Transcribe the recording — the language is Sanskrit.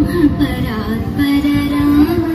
परात्पर राम